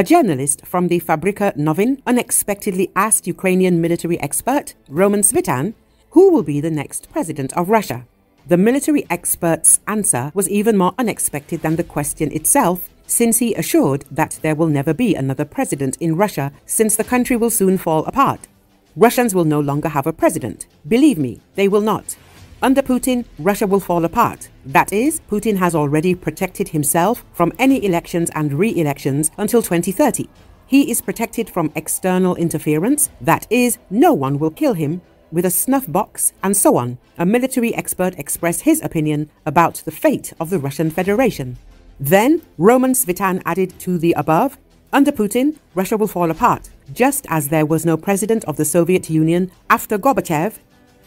A journalist from the Fabrika Novin unexpectedly asked Ukrainian military expert Roman Svitan who will be the next president of Russia. The military expert's answer was even more unexpected than the question itself, since he assured that there will never be another president in Russia since the country will soon fall apart. Russians will no longer have a president. Believe me, they will not. Under Putin, Russia will fall apart. That is, Putin has already protected himself from any elections and re elections until 2030. He is protected from external interference, that is, no one will kill him, with a snuff box, and so on. A military expert expressed his opinion about the fate of the Russian Federation. Then, Roman Svitan added to the above under Putin, Russia will fall apart, just as there was no president of the Soviet Union after Gorbachev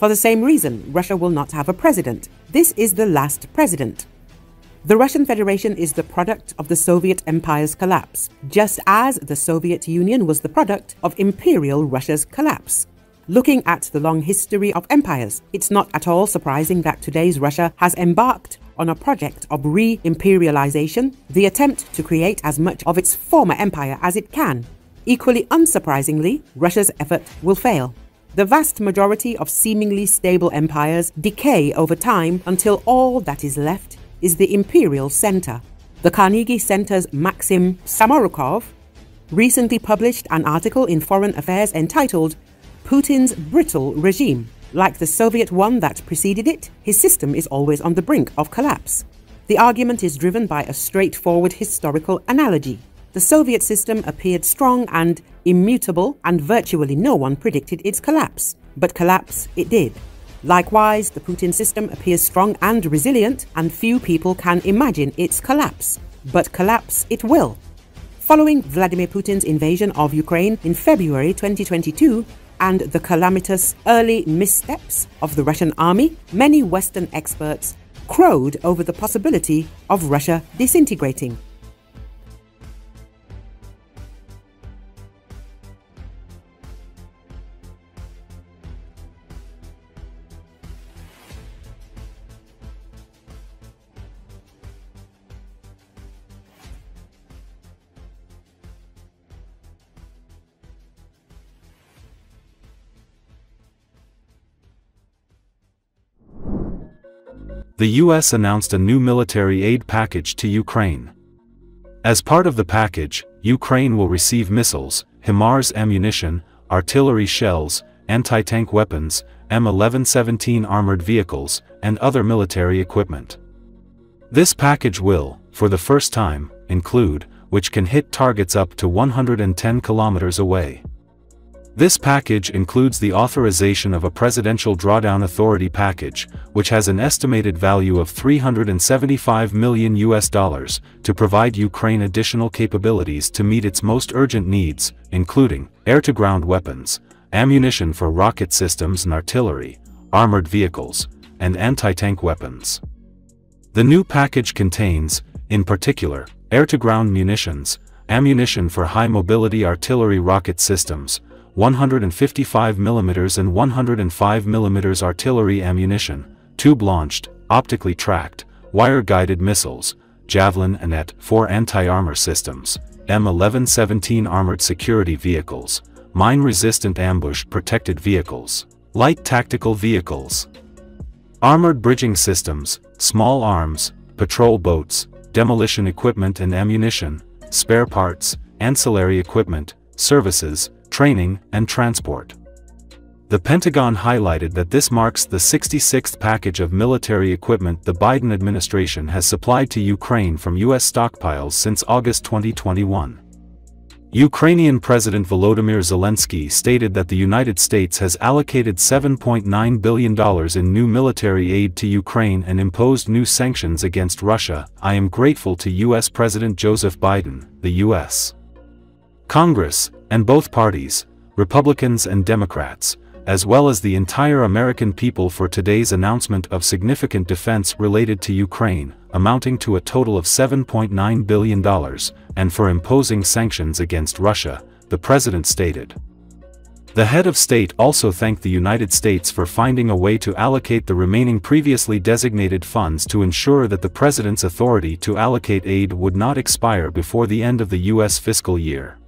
for the same reason, Russia will not have a president. This is the last president. The Russian Federation is the product of the Soviet Empire's collapse, just as the Soviet Union was the product of Imperial Russia's collapse. Looking at the long history of empires, it's not at all surprising that today's Russia has embarked on a project of re imperialization, the attempt to create as much of its former empire as it can. Equally unsurprisingly, Russia's effort will fail. The vast majority of seemingly stable empires decay over time until all that is left is the imperial center. The Carnegie Center's Maxim Samorukov recently published an article in Foreign Affairs entitled Putin's Brittle Regime. Like the Soviet one that preceded it, his system is always on the brink of collapse. The argument is driven by a straightforward historical analogy. The Soviet system appeared strong and immutable, and virtually no one predicted its collapse. But collapse it did. Likewise, the Putin system appears strong and resilient, and few people can imagine its collapse. But collapse it will. Following Vladimir Putin's invasion of Ukraine in February 2022 and the calamitous early missteps of the Russian army, many Western experts crowed over the possibility of Russia disintegrating. The US announced a new military aid package to Ukraine. As part of the package, Ukraine will receive missiles, HIMARS ammunition, artillery shells, anti-tank weapons, M1117 armored vehicles, and other military equipment. This package will, for the first time, include, which can hit targets up to 110 kilometers away. This package includes the authorization of a Presidential Drawdown Authority package, which has an estimated value of 375 million US dollars, to provide Ukraine additional capabilities to meet its most urgent needs, including air-to-ground weapons, ammunition for rocket systems and artillery, armored vehicles, and anti-tank weapons. The new package contains, in particular, air-to-ground munitions, ammunition for high-mobility artillery rocket systems, 155 mm and 105 mm artillery ammunition, tube-launched, optically tracked, wire-guided missiles, Javelin and AT-4 anti-armor systems, M1117 armored security vehicles, mine-resistant ambush-protected vehicles, light tactical vehicles, armored bridging systems, small arms, patrol boats, demolition equipment and ammunition, spare parts, ancillary equipment, services, training, and transport. The Pentagon highlighted that this marks the 66th package of military equipment the Biden administration has supplied to Ukraine from U.S. stockpiles since August 2021. Ukrainian President Volodymyr Zelensky stated that the United States has allocated $7.9 billion in new military aid to Ukraine and imposed new sanctions against Russia. I am grateful to U.S. President Joseph Biden, the U.S. Congress, and both parties, Republicans and Democrats, as well as the entire American people for today's announcement of significant defense related to Ukraine, amounting to a total of $7.9 billion, and for imposing sanctions against Russia, the president stated. The head of state also thanked the United States for finding a way to allocate the remaining previously designated funds to ensure that the president's authority to allocate aid would not expire before the end of the U.S. fiscal year.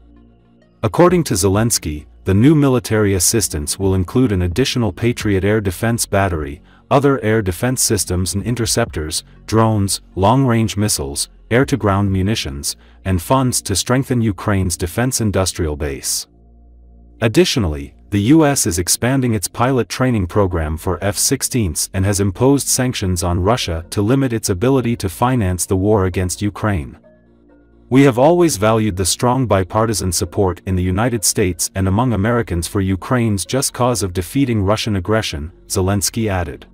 According to Zelensky, the new military assistance will include an additional Patriot air defense battery, other air defense systems and interceptors, drones, long-range missiles, air-to-ground munitions, and funds to strengthen Ukraine's defense industrial base. Additionally, the U.S. is expanding its pilot training program for F-16s and has imposed sanctions on Russia to limit its ability to finance the war against Ukraine. We have always valued the strong bipartisan support in the United States and among Americans for Ukraine's just cause of defeating Russian aggression, Zelensky added.